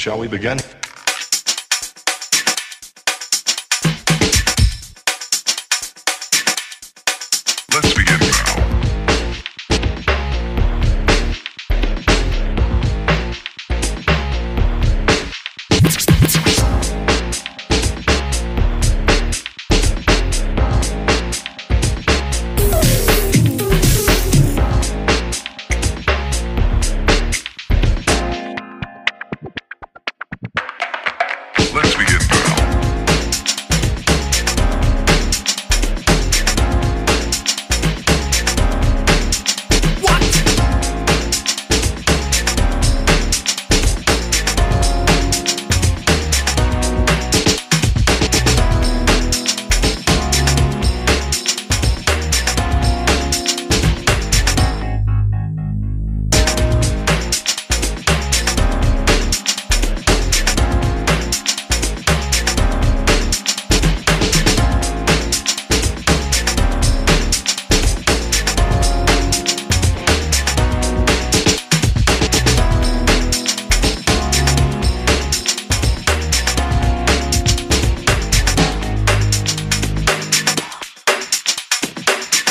Shall we begin? Let's begin now. Let's begin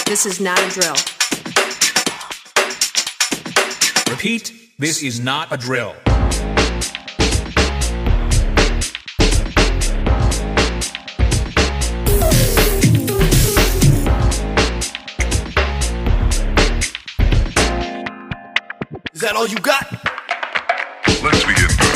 This is not a drill. Repeat, this is not a drill. Is that all you got? Let's begin